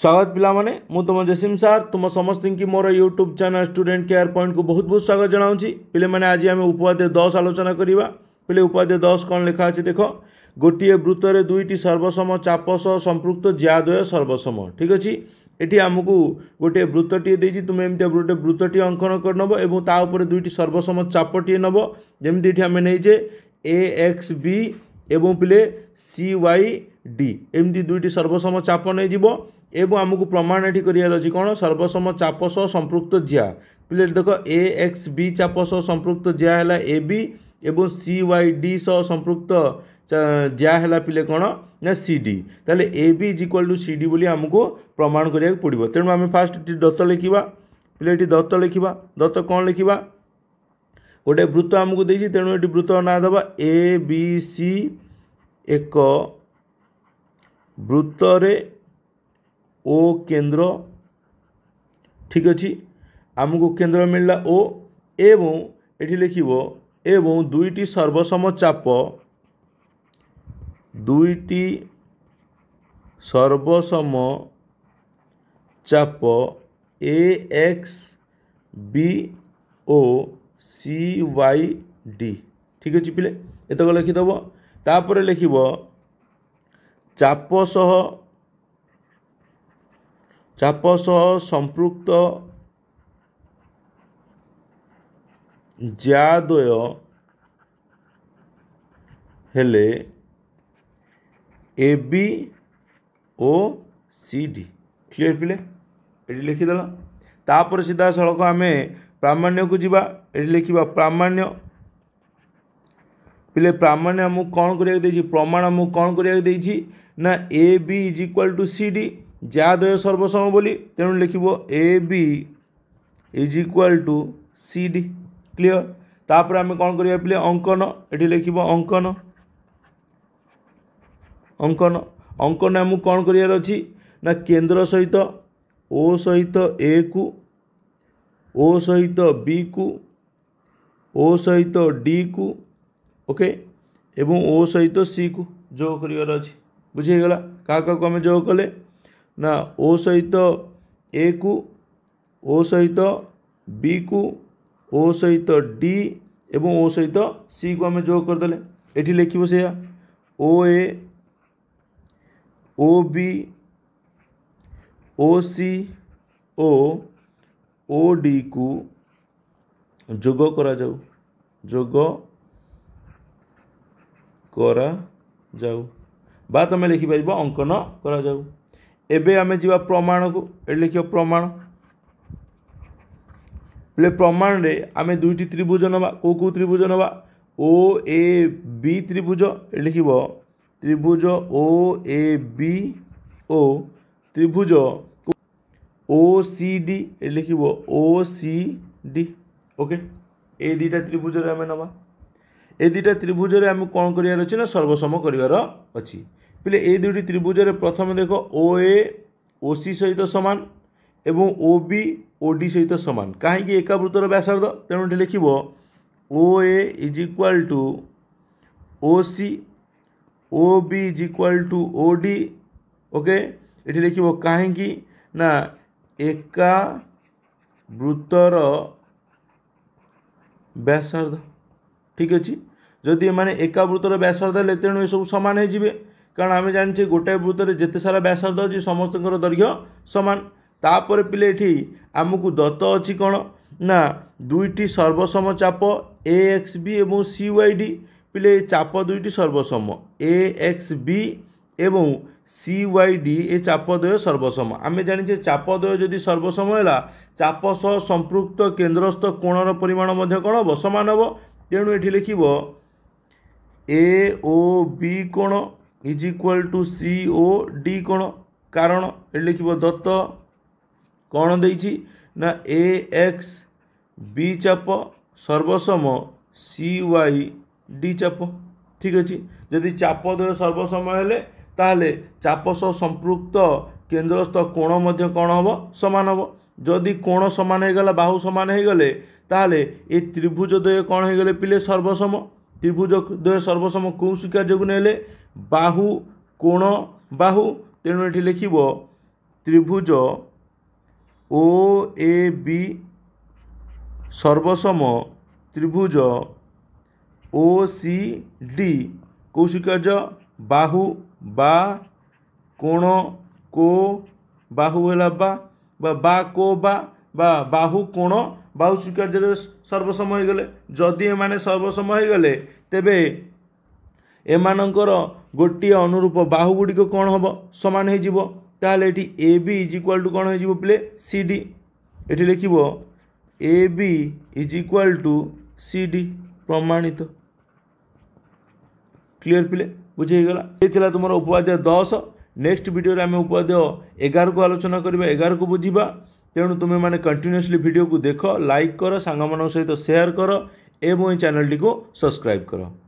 ସ୍ୱାଗତ ପିଲାମାନେ ମୁଁ ତୁମ ଜସିମ ସାର୍ ତୁମ ସମସ୍ତଙ୍କୁ ମୋର ୟୁଟ୍ୟୁବ୍ ଚ୍ୟାନେଲ୍ ଷ୍ଟୁଡେଣ୍ଟ କେୟାର ପଏଣ୍ଟକୁ ବହୁତ ବହୁତ ସ୍ୱାଗତ ଜଣାଉଛି ପିଲାମାନେ ଆଜି ଆମେ ଉପାଧ୍ୟାୟ ଦଶ ଆଲୋଚନା କରିବା ପିଲେ ଉପାଧ୍ୟାୟ ଦଶ କ'ଣ ଲେଖା ଅଛି ଦେଖ ଗୋଟିଏ ବୃତ୍ତରେ ଦୁଇଟି ସର୍ବସମ ଚାପ ସହ ସମ୍ପୃକ୍ତ ଜ୍ୟାଦ୍ୱୟ ସର୍ବସମ ଠିକ୍ ଅଛି ଏଠି ଆମକୁ ଗୋଟିଏ ବୃତ୍ତଟିଏ ଦେଇଛି ତୁମେ ଏମିତି ଗୋଟେ ବୃତ୍ତଟିଏ ଅଙ୍କନ କରିନେବ ଏବଂ ତା ଉପରେ ଦୁଇଟି ସର୍ବସମ ଚାପଟିଏ ନେବ ଯେମିତି ଏଠି ଆମେ ନେଇଛେ ଏ ଏକ୍ସ ବି ଏବଂ ପିଲେ ସି ୱାଇ ডি এমতি দুইটি সর্বসম চাপ নেইযিব এবং আমাকে প্রমাণ এটি করিয়ার অছি কোণ সর্বসম চাপ সহ সম্পৃক্ত জিয়া পিলেট দেখ এ এক্স বি চাপ সহ সম্পৃক্ত জিয়া হল এ বি এবং সি ওয়াই ডি সহ সম্পৃক্ত জিয়া হল পিলে কোণ না সি ডি তাহলে A B is equal to C D বলে আমাকে প্রমাণ করা পড়ব তেমন আমি ফার্স্ট এটি দত্ত লিখবা পিলে এটি দত্ত লিখবা দত্ত কোণ লিখবা গোটে বৃত্ত আমাকে দিয়েছি তেমন এটি বৃত্ত না দেবা এ বি সি এক ବୃତ୍ତରେ ଓ କେନ୍ଦ୍ର ଠିକ୍ ଅଛି ଆମକୁ କେନ୍ଦ୍ର ମିଳିଲା ଓ ଏବଂ ଏଠି ଲେଖିବ ଏବଂ ଦୁଇଟି ସର୍ବସମ ଚାପ ଦୁଇଟି ସର୍ବସମ ଚାପ ଏ ଏକ୍ସ ବି ଓ ସି ୱାଇ ଡି ଠିକ୍ ଅଛି ପିଲେ ଏତକ ଲେଖିଦେବ ତାପରେ ଲେଖିବ ଚାପ ସହ ଚାପ ସହ ସମ୍ପୃକ୍ତ ଜ୍ୟାଦ୍ୱୟ ହେଲେ ଏ ବି ଓ ସି ଡି କ୍ଲିଅର୍ ପିଲେ ଏଠି ଲେଖିଦେଲ ତାପରେ ସିଧାସଳଖ ଆମେ ପ୍ରାମାଣ୍ୟକୁ ଯିବା ଏଠି ଲେଖିବା ପ୍ରାମାଣ୍ୟ ପିଲେ ପ୍ରାମାଣ୍ୟ ଆମକୁ କଣ କରିବାକୁ ଦେଇଛି ପ୍ରମାଣ ଅମୁକ କ'ଣ କରିବାକୁ ଦେଇଛି ନା A B is equal to C D ଯାହା ଦ୍ୱୟ ସର୍ବସମ ବୋଲି ତେଣୁ ଲେଖିବ A B is equal to C D clear ତାପରେ ଆମେ କ'ଣ କରିବା ପିଲେ ଅଙ୍କନ ଏଠି ଲେଖିବ ଅଙ୍କନ ଅଙ୍କନ ଅଙ୍କନ ଆମକୁ କ'ଣ କରିବାର ଅଛି ନା କେନ୍ଦ୍ର ସହିତ ଓ ସହିତ ଏକୁ ଓ ସହିତ ବିକୁ ଓ ସହିତ ଡିକୁ ओके एवं ओ सहित सी को जोग कर बुझीगला क्या क्या आम जोग कले ना ओ सहित ए को ओ सहित बी को ओ सहित डी एवं ओ सहित सी को आम जो करदे ये लिख से ओ ए ओ बी ओ सी ओ ओ डी को जोग करा जाऊ जोग କରାଯାଉ ବା ତୁମେ ଲେଖିପାରିବ ଅଙ୍କନ କରାଯାଉ ଏବେ ଆମେ ଯିବା ପ୍ରମାଣକୁ ଏଠି ଲେଖିବ ପ୍ରମାଣ ବୋଲେ ପ୍ରମାଣରେ ଆମେ ଦୁଇଟି ତ୍ରିଭୁଜ ନେବା କେଉଁ କେଉଁ ତ୍ରିଭୁଜ ନେବା ଓ ଏ ବି ତ୍ରିଭୁଜ ଏଠି ଲେଖିବ ତ୍ରିଭୁଜ ଓ ଏ ବି ଓ ତ୍ରିଭୁଜ ଓ ସି ଡି ଏଠି ଲେଖିବ ଓ ସି ଡି ଓକେ ଏ ଦୁଇଟା ତ୍ରିଭୁଜରେ ଆମେ ନେବା এই দুইটা ত্রিভুজরে আমি କ'ଣ କରିବାର ଅଛି ନା ସର୍ବସମ କରିବାର ଅଛି ପିଲେ ଏଇ ଦୁଇଟି ତ୍ରିଭୁଜରେ ପ୍ରଥମେ ଦେଖ ଓ ଏ ଓ ସି ସହିତ ସମାନ ଏବଂ ଓ ବି ଓ ଡି ସହିତ ସମାନ କାହିଁକି ଏକାବୃତ୍ତର ବ୍ୟାସାର୍ଦ୍ଧ ତେଣୁ ଏଠି ଲେଖିବ O A is equal to O C O B is equal to O D okay ଏଠି ଲେଖିବ କାହିଁକି ନା ଏକା ବୃତ୍ତର ବ୍ୟାସାର୍ଦ୍ଧ ঠিক ଅଛି ଯଦି ଏମାନେ ଏକା ବୃତ୍ତର ବ୍ୟାସାର୍ଦ୍ଧ ହେଲେ ତେଣୁ ଏସବୁ ସମାନ ହେଇଯିବେ କାରଣ ଆମେ ଜାଣିଛେ ଗୋଟାଏ ବୃତ୍ତରେ ଯେତେ ସାରା ବ୍ୟାସାର୍ଦ୍ଧ ଅଛି ସମସ୍ତଙ୍କର ଦୈର୍ଘ୍ୟ ସମାନ ତାପରେ ପିଲେ ଏଠି ଆମକୁ ଦତ୍ତ ଅଛି କ'ଣ ନା ଦୁଇଟି ସର୍ବସମ ଚାପ ଏ ଏକ୍ସ ବି ଏବଂ ସି ୱାଇ ଡି ପିଲେ ଏ ଚାପ ଦୁଇଟି ସର୍ବସମ ଏ ଏକ୍ସ ବି এবং সি ওয়াই ডি এ চাপদ্বয় সর্বসম আমি জানি যে চাপদ্বয় যদি সর্বসম হেলা চাপ সহ সম্পৃক্ত কেন্দ্রস্থ কোণর পরিমাণ মধ্যে কোণ হব সমান হব ତେଣୁ ଏଠି ଲେଖିବ ଏ ଓ ବି କୋଣ is equal to C O D କୋଣ କାରଣ ଏଠି ଲେଖିବ ଦତ୍ତ କ'ଣ ଦେଇଛି ନା ଏ ଏକ୍ସ ବି ଚାପ ସର୍ବସମ ସି ୱାଇ ଡି ଚାପ ଠିକ୍ ଅଛି ଯଦି ଚାପ ଦେହ ସର୍ବସମ ହେଲେ ତାହେଲେ ଚାପ ସହ ସମ୍ପୃକ୍ତ କେନ୍ଦ୍ରସ୍ଥ କୋଣ ମଧ୍ୟ କ'ଣ ହେବ ସମାନ ହେବ ଯଦି କୋଣ ସମାନ ହୋଇଗଲା ବାହୁ ସମାନ ହୋଇଗଲେ ତାହେଲେ ଏ ତ୍ରିଭୁଜ ଦ୍ୱୟ କ'ଣ ହୋଇଗଲେ ପିଲେ ସର୍ବସମ ତ୍ରିଭୁଜ ଦ୍ୱୟ ସର୍ବସମ କେଉଁ ଶିକ୍ଷା ଯୋଗୁଁ ନେଲେ ବାହୁ କୋଣ ବାହୁ ତେଣୁ ଏଠି ଲେଖିବ ତ୍ରିଭୁଜ ଓ ଏ ବି ସର୍ବସମ ତ୍ରିଭୁଜ ଓ ସି ଡି କୌଶିକାର୍ଯ୍ୟ ବାହୁ ବା କୋଣ को बाहु है बा बा बा को बा বা বাহু কোণ বাহু স্বীকার্যের সর্বসম হয়ে গেলে যদি এমানে সর্বসম হয়ে গেলে তেবে এমানଙ୍କର ଗୋଟିଏ ଅନୁରୂପ ବାହୁ ଗୁଡ଼ିକ କ'ଣ ହେବ ସମାନ ହେଇଯିବ ତାହେଲେ ଏଠି A B is equal to କ'ଣ ହେଇଯିବ ପିଲେ ସି ଡି ଏଠି ଲେଖିବ A B is equal to C D ପ୍ରମାଣିତ କ୍ଲିଅର୍ ପିଲେ ବୁଝି ହେଇଗଲା ଏ ଥିଲା ତୁମର ଉପାଧ୍ୟାୟ ଦଶ ନେକ୍ସଟ ଭିଡ଼ିଓରେ ଆମେ ଉପାଦେୟ ଏଗାରକୁ ଆଲୋଚନା କରିବା ଏଗାରକୁ ବୁଝିବା ତେଣୁ ତୁମେମାନେ କଣ୍ଟିନ୍ୟୁଅସ୍ଲି ଭିଡ଼ିଓକୁ ଦେଖ ଲାଇକ୍ କର ସାଙ୍ଗମାନଙ୍କ ସହିତ ସେୟାର କର ଏବଂ ଏ ଚ୍ୟାନେଲଟିକୁ ସବସ୍କ୍ରାଇବ୍ କର